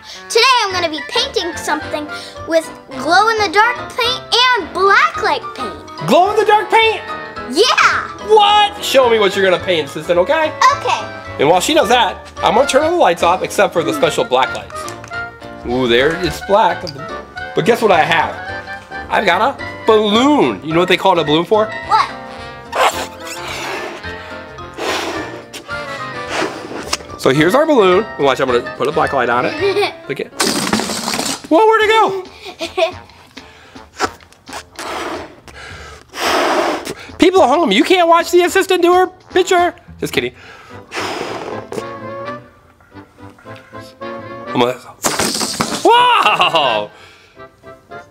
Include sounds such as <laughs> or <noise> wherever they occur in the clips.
channel. Today I'm going to be painting something with glow-in-the-dark paint and blacklight paint. Glow in the dark paint? Yeah! What? Show me what you're gonna paint, assistant, okay? Okay. And while she does that, I'm gonna turn all the lights off except for the special black lights. Ooh, there it's black. But guess what I have? I've got a balloon. You know what they call it a balloon for? What? So here's our balloon. Watch, I'm gonna put a black light on it. <laughs> Look at. Whoa, where'd it go? People at home, you can't watch the assistant do her picture. Just kidding. Wow!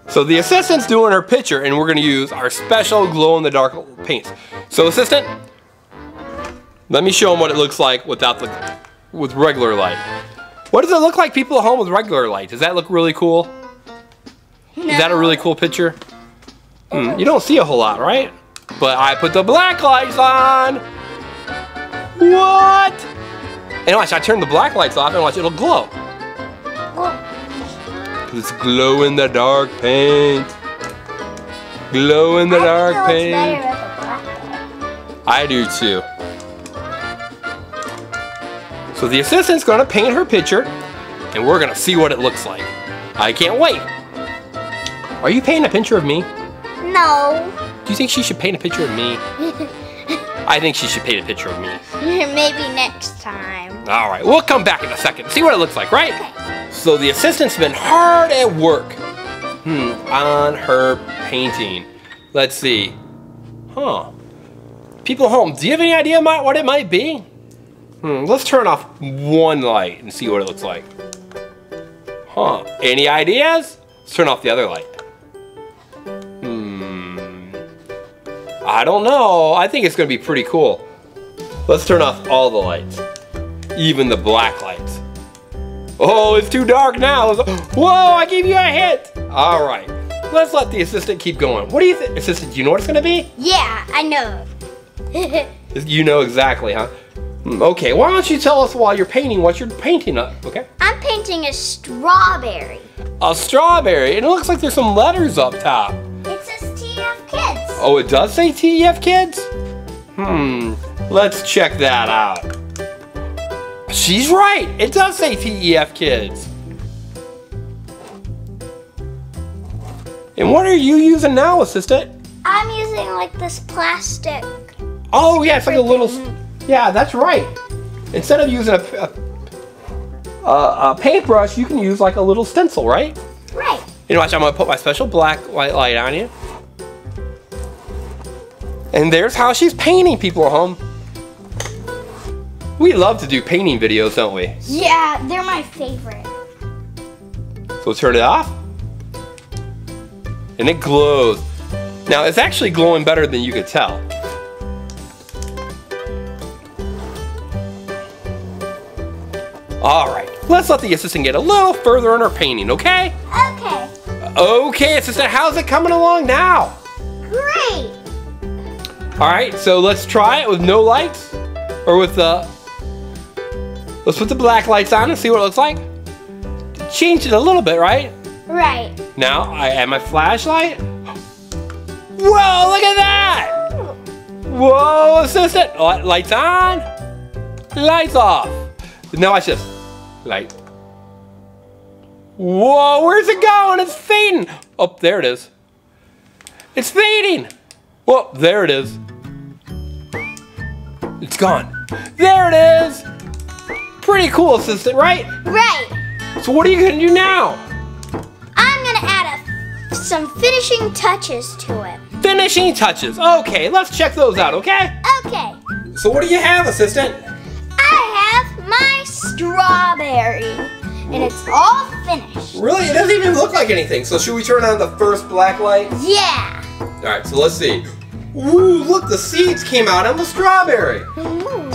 So the assistant's doing her picture and we're gonna use our special glow-in-the-dark paints. So assistant, let me show them what it looks like without the, with regular light. What does it look like people at home with regular light? Does that look really cool? Is that a really cool picture? Hmm, you don't see a whole lot, right? But I put the black lights on. What? And watch, I turn the black lights off and watch, it'll glow. It's glow in the dark paint. Glow in the dark I paint. better with a blacklight. I do too. So the assistant's gonna paint her picture and we're gonna see what it looks like. I can't wait. Are you painting a picture of me? No. Do you think she should paint a picture of me? <laughs> I think she should paint a picture of me. <laughs> Maybe next time. All right, we'll come back in a second. See what it looks like, right? Okay. So the assistant's been hard at work hmm, on her painting. Let's see. Huh. People at home, do you have any idea what it might be? Hmm, let's turn off one light and see what it looks like. Huh. Any ideas? Let's turn off the other light. Hmm. I don't know. I think it's going to be pretty cool. Let's turn off all the lights. Even the black lights. Oh, it's too dark now. <gasps> Whoa, I gave you a hit. All right. Let's let the assistant keep going. What do you think? Assistant, do you know what it's going to be? Yeah, I know. <laughs> You know exactly, huh? Hmm, Okay, why don't you tell us while you're painting what you're painting up, okay? I'm painting a strawberry. A strawberry, and it looks like there's some letters up top. It says TF Kids. Oh, it does say TEF Kids? Hmm, let's check that out. She's right, it does say TEF Kids. And what are you using now, assistant? I'm using like this plastic. Oh, yeah, it's like a little. Yeah, that's right. Instead of using a, a, a, paintbrush, you can use like a little stencil, right? Right. You know, watch, I'm gonna put my special black white light on you. And there's how she's painting people at home. We love to do painting videos, don't we? Yeah, they're my favorite. So turn it off. And it glows. Now, it's actually glowing better than you could tell. All right, let's let the assistant get a little further in her painting, okay? Okay. Okay, assistant, how's it coming along now? Great. All right, so let's try it with no lights or with the. Let's put the black lights on and see what it looks like. Change it a little bit, right? Right. Now I add my flashlight. Whoa, look at that! Whoa, assistant. Li- Lights on, lights off. Now watch this. Light. Whoa, where's it going? It's fading. Oh, there it is. It's fading. Whoa, there it is. It's gone. There it is. Pretty cool, assistant, right? Right. So what are you gonna do now? I'm gonna add a, some finishing touches to it. Finishing touches. Okay, let's check those out, okay? Okay. So what do you have, assistant? I have my strawberry, and it's all finished. Really? It doesn't even look like anything. So should we turn on the first black light? Yeah. All right, so let's see. Ooh, look, the seeds came out on the strawberry. Ooh.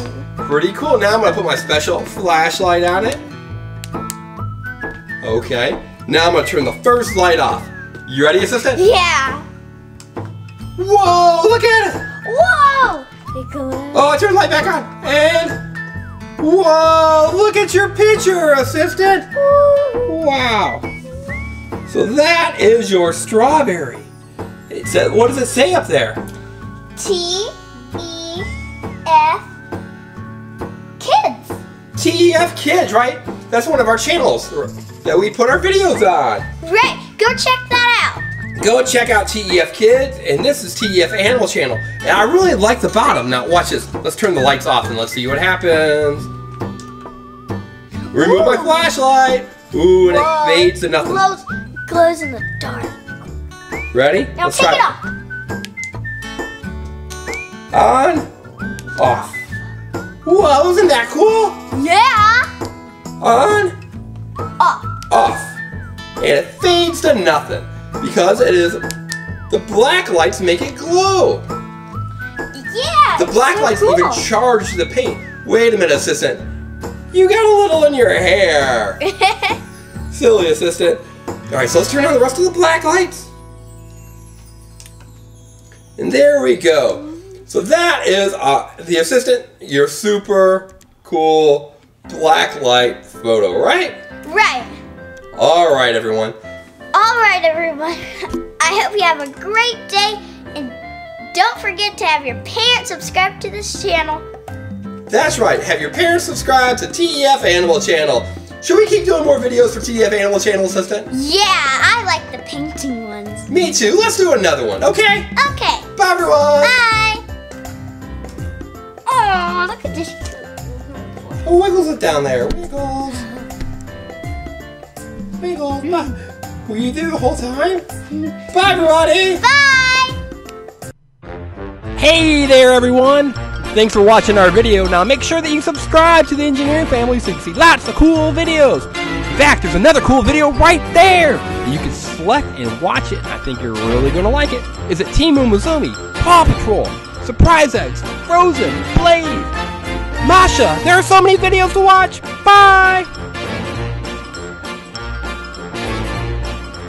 Pretty cool. Now I'm gonna put my special flashlight on it. Okay. Now I'm gonna turn the first light off. You ready, assistant? Yeah. Whoa, look at it. Whoa. It. Oh, I turned the light back on. And whoa, look at your picture, assistant. Wow. So that is your strawberry. It said, what does it say up there? T E F Kids. TEF Kids, right? That's one of our channels that we put our videos on. Right. Go check. Go check out TEF Kids, and this is TEF Animal Channel. And I really like the bottom. Now watch this. Let's turn the lights off and let's see what happens. Remove my Ooh. flashlight. Ooh, and Whoa. it fades to nothing. Glows, glows in the dark. Ready? Now Let's take try it off. On, off. Whoa, isn't that cool? Yeah. On, Off. off. And it fades to nothing because it is the black lights make it glow. Yeah. The black so lights cool. even charge the paint. Wait a minute, assistant. You got a little in your hair. <laughs> Silly assistant. All right, so let's turn on the rest of the black lights. And there we go. So that is uh, the assistant, your super cool black light photo, right? right. All right, everyone. All right, everyone. <laughs> I hope you have a great day, and don't forget to have your parents subscribe to this channel. That's right. Have your parents subscribe to TEF Animal Channel. Should we keep doing more videos for TEF Animal Channel, assistant? Yeah, I like the painting ones. Me too. Let's do another one, okay? Okay. Bye, everyone. Bye. Oh, look at this. Oh, Wiggles is down there. Wiggles. <laughs> Wiggles. Bye. Were you there the whole time? Bye, everybody. Bye. Hey there, everyone. Thanks for watching our video. Now make sure that you subscribe to the engineering family so you can see lots of cool videos. In fact, there's another cool video right there. You can select and watch it. I think you're really going to like it. Is it Team Umizoomi, Paw Patrol, Surprise Eggs, Frozen, Blaze, Masha. There are so many videos to watch. Bye.